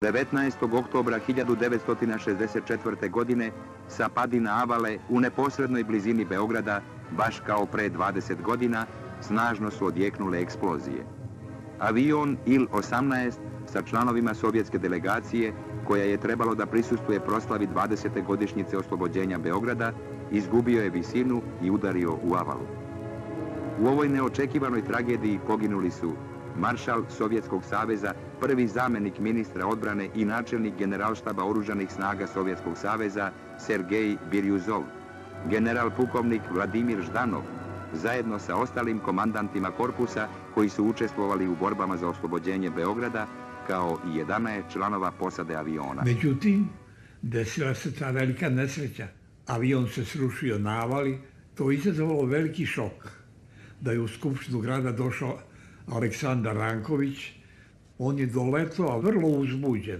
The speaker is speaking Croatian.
19. oktobra 1964. godine sa Padina Avale u neposrednoj blizini Beograda, baš kao pre 20 godina, snažno su odjeknule eksplozije. Avion Il-18 sa članovima sovjetske delegacije, koja je trebalo da prisustuje proslavi 20. godišnjice oslobođenja Beograda, izgubio je visinu i udario u Avalu. U ovoj neočekivanoj tragediji poginuli su maršal Sovjetskog saveza, prvi zamenik ministra odbrane i načelnik generalštaba oružanih snaga Sovjetskog saveza Sergej Birjuzov, general pukovnik Vladimir Ždanov, zajedno sa ostalim komandantima korpusa koji su učestvovali u borbama za oslobođenje Beograda, kao i 11 članova posade aviona. Međutim, desila se ta velika nesreća. Avion se srušio navali, to izazvalo veliki šok. Da je u Skupštinu grada došao Aleksandar Ranković, on je doletao vrlo uzbuđen.